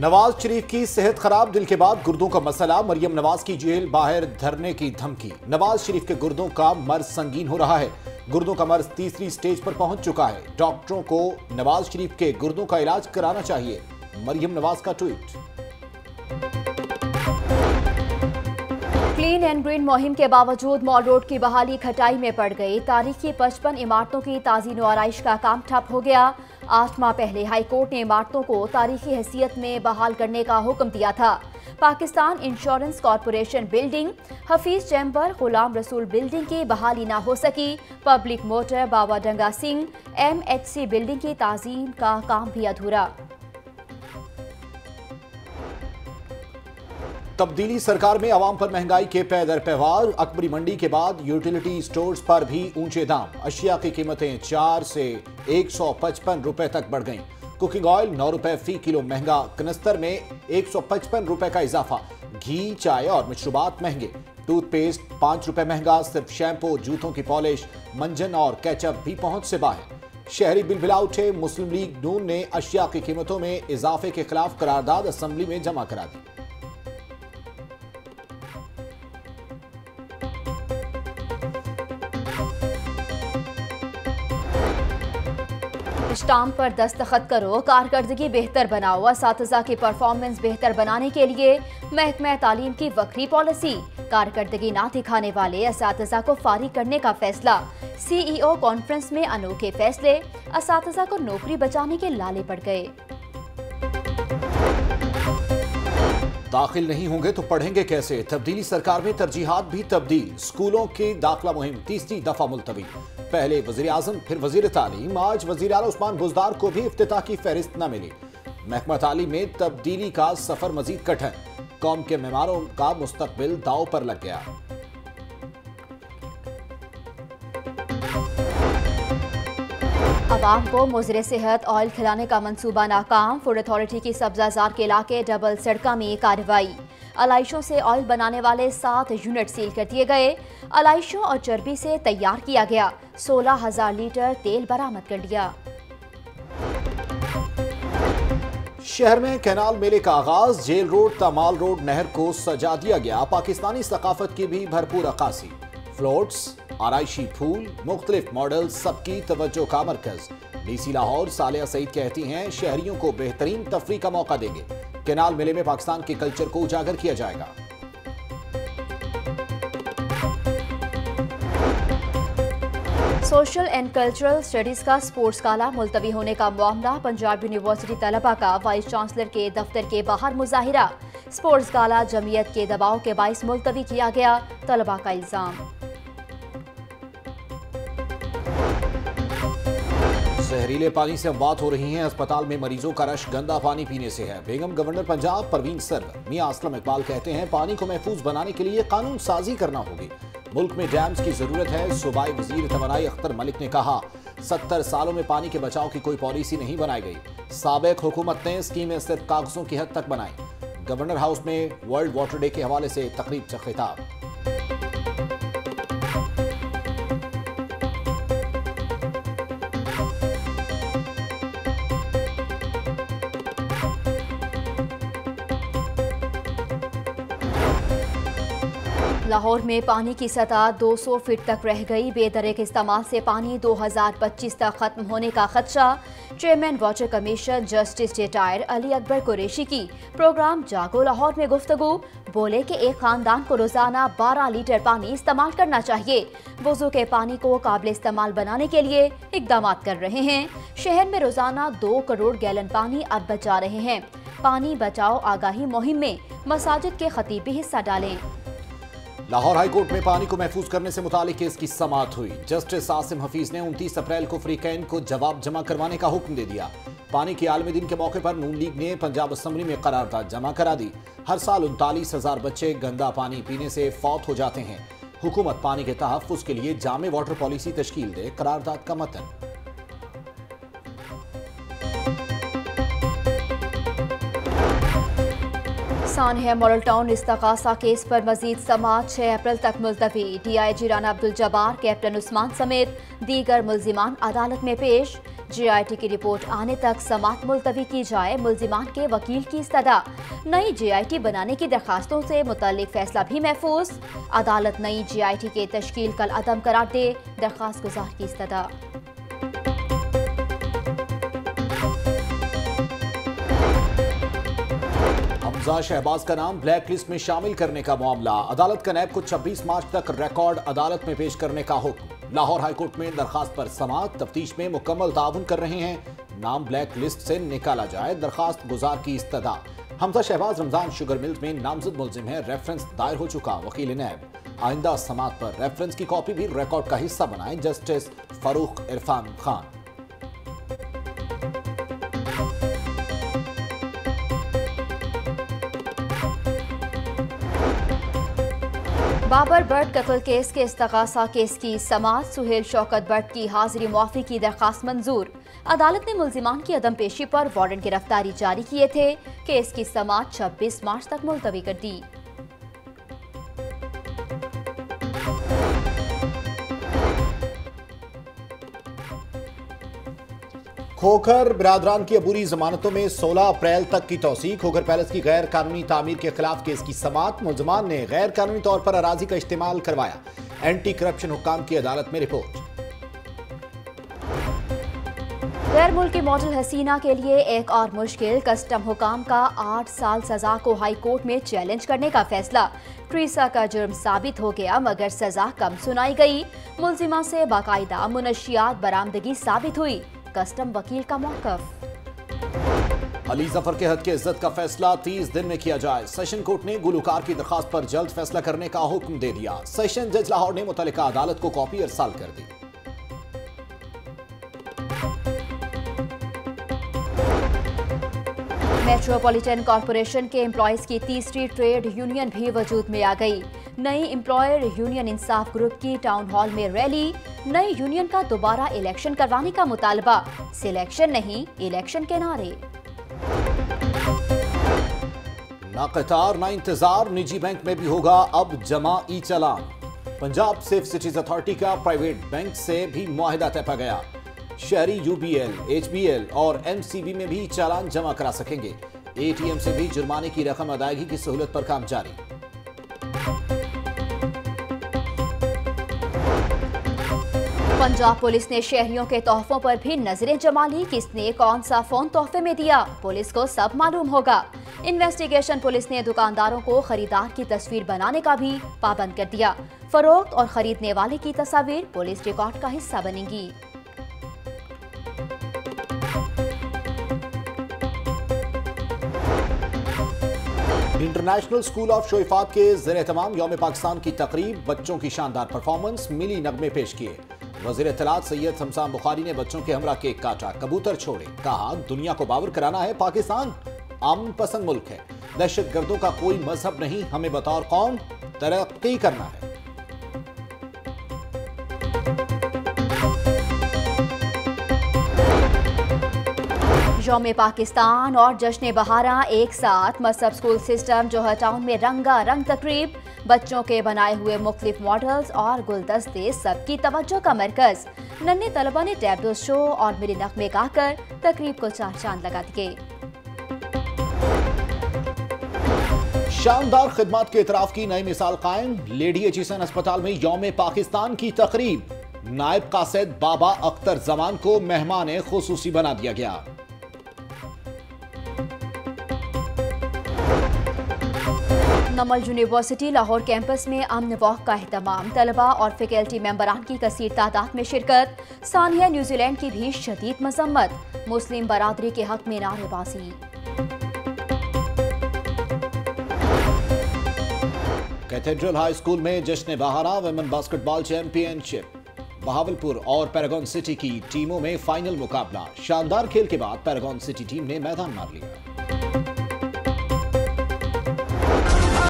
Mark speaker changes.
Speaker 1: نواز شریف کی صحت خراب، دل کے بعد گردوں کا مسئلہ، مریم نواز کی جیل باہر دھرنے کی دھمکی۔ نواز شریف کے گردوں کا مرض سنگین ہو رہا ہے۔ گردوں کا مرض تیسری سٹیج پر پہنچ چکا ہے۔ ڈاکٹروں کو نواز شریف کے گردوں کا علاج کرانا چاہیے۔ مریم نواز کا ٹویٹ۔
Speaker 2: کلین اینڈ گرین مہم کے باوجود مال روڈ کی بحالی کھٹائی میں پڑ گئی۔ تاریخی پچپن عمارتوں کی تازین و آرائش کا کام ٹھپ ہو گیا۔ آٹھ ماہ پہلے ہائی کورٹ نے عمارتوں کو تاریخی حیثیت میں بحال کرنے کا حکم دیا تھا۔ Pakistan insurance corporation building, Hafeez chamber Ghulam Rasool building کی بحالی نہ ہو سکی۔ Public motor Baba Danga Singh, M H C building کی تعزیم کا کام بھی ادھورا۔
Speaker 1: تبدیلی سرکار میں عوام پر مہنگائی کے پیدر پیوار اکبری منڈی کے بعد یوٹیلیٹی سٹورز پر بھی اونچے دام۔ اشیاء کی قیمتیں چار سے ایک سو پچپن روپے تک بڑھ گئیں۔ کوکنگ آئل، نو روپے فی کلو مہنگا کنستر میں ایک سو پچپن روپے کا اضافہ۔ گھی، چائے اور مشروبات مہنگے۔ ٹوتھ پیسٹ، پانچ روپے مہنگا، صرف شیمپو، جوتوں کی پالش، منجن اور کیچپ بھی پہنچ سے باہر۔ شہری بل بلا اٹھے مسلم لیگ نون نے اشیاء کی قیمتوں میں اضافے کے خلاف قرارداد اسمبلی میں جمع کرا دی۔
Speaker 2: اسٹامپ پر دستخط کرو، کارکردگی بہتر بناؤ اساتذہ کی پرفارمنس بہتر بنانے کے لیے محکمہ تعلیم کی وکری پالیسی کارکردگی نہ دکھانے والے اساتذہ کو فارغ کرنے کا فیصلہ۔ سی ای او کانفرنس میں انوکھے فیصلے، اساتذہ کو نوکری بچانے کے لالے پڑ گئے۔
Speaker 1: داخل نہیں ہوں گے تو پڑھیں گے کیسے؟ تبدیلی سرکار میں ترجیحات بھی تبدیل، سکولوں کی داخلہ مہم تیسری دفعہ ملتوی۔ پہلے وزیر اعظم پھر وزیر تعلیم، آج وزیر عثمان بزدار کو بھی افتتاح کی فہرست نہ ملی۔ محکمہ تعلیم میں تبدیلی کا سفر مزید کٹھن۔ قوم کے معماروں کا مستقبل داؤ پر لگ گیا۔
Speaker 2: عوام کو مضر صحت، آئل کھلانے کا منصوبہ ناکام۔ فوڈ اتھارٹی کی سبزہ زار کے علاقے ڈبل سڑکا میں کارروائی۔ علائشوں سے آئل بنانے والے سات یونٹ سیل کر دیے گئے۔ علائشوں اور چربی سے تیار کیا گیا۔ سولہ ہزار لیٹر تیل برآمد کر لیا۔
Speaker 1: شہر میں کینال میلے کا آغاز، جیل روڈ، تمال روڈ نہر کو سجا دیا گیا۔ پاکستانی ثقافت کی بھی بھرپور عکاسی۔ فلوٹس، آرائشی پھول، مختلف ماڈل، سب کی توجہ کا مرکز۔ ڈی سی لاہور سالیہ سعید کہتی ہیں، شہریوں کو بہترین تفریح کا موقع دیں گے۔ کینال میلے میں پاکستان کے کلچر کو اجاگر کیا جائے گا۔
Speaker 2: سوشل اینڈ کلچرل سٹڈیز کا سپورٹس کالا ملتوی ہونے کا معاملہ پنجاب یونیورسٹی طلبہ کا وائس چانسلر کے دفتر کے باہر مظاہرہ۔ سپورٹس کالا جمعیت کے دباؤ کے باعث ملتوی کیا گیا، طلبہ کا الزام۔
Speaker 1: زہریلے پانی سے اموات ہو رہی ہیں۔ اسپتال میں مریضوں کا رش گندا پانی پینے سے ہے۔ بیگم گورنر پنجاب پروین سرور میاں اسلم اقبال کہتے ہیں، پانی کو محفوظ بنانے کے لیے قانون سازی کرنا ہوگی۔ ملک میں ڈیمز کی ضرورت ہے، صوبائی وزیر توانائی اختر ملک نے کہا، ستر سالوں میں پانی کے بچاؤ کی کوئی پالیسی نہیں بنائی گئی۔ سابق حکومت نے اسکیمیں صرف کاغذوں کی حد تک بنائی۔ گورنر ہاؤس میں ورلڈ واٹر ڈے کے حوالے سے تقریب سے خطاب۔
Speaker 2: لاہور میں پانی کی سطح دو سو فٹ تک رہ گئی۔ بے درے استعمال سے پانی دو ہزار پچیس تک ختم ہونے کا خدشہ۔ Chairman water commission justice retire Ali Akbar Qureshi کی۔ پروگرام جاگو لاہور میں گفتگو۔ بولے کہ ایک خاندان کو روزانہ بارہ لیٹر پانی استعمال کرنا چاہیے۔ وضو کے پانی کو قابل استعمال بنانے کے لیے اقدامات کر رہے ہیں۔ شہر میں روزانہ دو کروڑ گیلن پانی اب بچا رہے ہیں۔ پانی بچاؤ آگاہی مہم میں مساجد کے خطیب بھی حصہ ڈالیں۔
Speaker 1: لاہور ہائی کورٹ میں پانی کو محفوظ کرنے سے متعلق کیس کی سماعت ہوئی۔ جسٹس عاصم حفیظ نے انتیس اپریل کو فریقین کو جواب جمع کروانے کا حکم دے دیا۔ پانی کی عالمی دن کے موقع پر نون لیگ نے پنجاب اسمبلی میں قرارداد جمع کرا دی۔ ہر سال انتالیس ہزار بچے گندا پانی پینے سے فوت ہو جاتے ہیں۔ حکومت پانی کے تحفظ کے لیے جامع واٹر پالیسی تشکیل دے قرارداد کا متن۔
Speaker 2: سانحہ ماڈل ٹاؤن استغاثہ کیس پر مزید سماعت چھ اپریل تک ملتوی۔ D I G Rana Abdul Jabbar, captain Usman سمیت دیگر ملزمان عدالت میں پیش۔ جے آئی ٹی کی رپورٹ آنے تک سماعت ملتوی کی جائے، ملزمان کے وکیل کی استدا نئی جے آئی ٹی بنانے کی درخواستوں سے متعلق فیصلہ بھی محفوظ۔ عدالت نئی جے آئی ٹی کے تشکیل کل عدم قرار دے درخواست گزار کی استدا
Speaker 1: حمزہ شہباز کا نام بلیک لسٹ میں شامل کرنے کا معاملہ۔ عدالت کا نیب کو چھبیس مارچ تک ریکارڈ عدالت میں پیش کرنے کا حکم۔ لاہور ہائی کورٹ میں درخواست پر سماعت تفتیش میں مکمل تعاون کر رہے ہیں۔ نام بلیک لسٹ سے نکالا جائے درخواست گزار کی استدا حمزہ شہباز رمضان شوگر ملز میں نامزد ملزم ہے ریفرنس دائر ہو چکا، وکیل نیب۔ آئندہ سماعت پر ریفرنس کی کاپی بھی ریکارڈ کا حصہ بنائیں جسٹس فاروق عرفان خان۔
Speaker 2: بابر بٹ قتل کیس کے استغاثہ کیس کی سماعت سہیل شوکت بٹ کی حاضری معافی کی درخواست منظور۔ عدالت نے ملزمان کی عدم پیشی پر وارنٹ گرفتاری جاری کیے تھے۔ کیس کی سماعت چھبیس مارچ تک ملتوی کر دی۔
Speaker 1: کھوکھر برادران کی عبوری ضمانتوں میں سولہ اپریل تک کی توسیع کھوکھر پیلس کی غیر قانونی تعمیر کے خلاف کیس کی سماعت۔ ملزمان نے غیر قانونی طور پر اراضی کا استعمال کروایا۔ اینٹی کرپشن حکام کی عدالت میں رپورٹ۔
Speaker 2: غیر ملکی ماڈل حسینہ کے لیے ایک اور مشکل۔ کسٹم حکام کا آٹھ سال سزا کو ہائی کورٹ میں چیلنج کرنے کا فیصلہ۔ ٹریسا کا جرم ثابت ہو گیا، مگر سزا کم سنائی گئی۔ ملزمہ سے باقاعدہ منشیات برامدگی ثابت ہوئی۔ کسٹم وکیل کا موقف۔
Speaker 1: علی ظفر کے حد کے عزت کا فیصلہ تیس دن میں کیا جائے۔ سیشن کورٹ نے گلوکار کی درخواست پر جلد فیصلہ کرنے کا حکم دے دیا۔ سیشن جج لاہور نے متعلقہ عدالت کو کاپی ارسال کر دی۔
Speaker 2: میٹروپولیٹن کارپوریشن کے امپلائیز کی تیسری ٹریڈ یونین بھی وجود میں آ گئی۔ نئی امپلائر یونین انصاف گروپ کی ٹاؤن ہال میں ریلی نئی یونین کا دوبارہ الیکشن کروانے کا مطالبہ۔ سلیکشن نہیں الیکشن کے نعرے
Speaker 1: نہ قطار نہ انتظار نجی بینک میں بھی ہوگا اب جمع e challan. Punjab safe cities authority کا پرائیویٹ بینک سے بھی معاہدہ طے گیا۔ شہری U B L, H B L اور ایم سی بی میں بھی چالان جمع کرا سکیں گے۔ اے ٹی ایم سے بھی جرمانے کی رقم ادائیگی کی سہولت پر کام جاری۔
Speaker 2: پنجاب پولیس نے شہریوں کے تحفوں پر بھی نظریں جما لی، کس نے کون سا فون تحفے میں دیا، پولیس کو سب معلوم ہوگا۔ انویسٹیگیشن پولیس نے دکانداروں کو خریدار کی تصویر بنانے کا بھی پابند کر دیا۔ فروخت اور خریدنے والے کی تصاویر پولیس ریکارڈ کا حصہ بنیں گی۔
Speaker 1: انٹرنیشنل سکول آف شوئفات کے زیر اہتمام یوم پاکستان کی تقریب بچوں کی شاندار پرفارمنس ملی نغمے پیش کیے۔ وزیر اطلاعات سید حمسان بخاری نے بچوں کے ہمراہ کیک کاٹا، کبوتر چھوڑے۔ کہا، دنیا کو باور کرانا ہے، پاکستان امن پسند ملک ہے۔ دہشت گردوں کا کوئی مذہب نہیں، ہمیں بطور قوم ترقی کرنا ہے۔
Speaker 2: یوم پاکستان اور جشن بہارا ایک ساتھ۔ مصب سکول سسٹم جوہر ٹاؤن میں رنگا رنگ تقریب۔ بچوں کے بنائے ہوئے مختلف ماڈلز اور گلدستے سب کی توجہ کا مرکز۔ ننے طلبہ نے ٹیبلو شو اور میرے نغمے گا کر تقریب کو چار چاند لگا دیے۔
Speaker 1: شاندار خدمات کے اعتراف کی نئی مثال قائم۔ لیڈی ایچیسن اسپتال میں یوم پاکستان کی تقریب۔ نائب قاصد بابا اختر زمان کو مہمان خصوصی بنا دیا گیا۔
Speaker 2: نمل یونیورسٹی لاہور کیمپس میں امن واک کا اہتمام طلبہ اور فیکلٹی ممبران کی کثیر تعداد میں شرکت، ثانیہ نیوزی لینڈ کی بھی شدید مذمت، مسلم برادری کے حق میں نعرے بازی
Speaker 1: کیتھیڈرل ہائی اسکول میں جشن بہارا women basketball championship. Bahawalpur اور پیراگون سٹی کی ٹیموں میں فائنل مقابلہ۔ شاندار کھیل کے بعد پیراگون سٹی ٹیم نے میدان مار لیا۔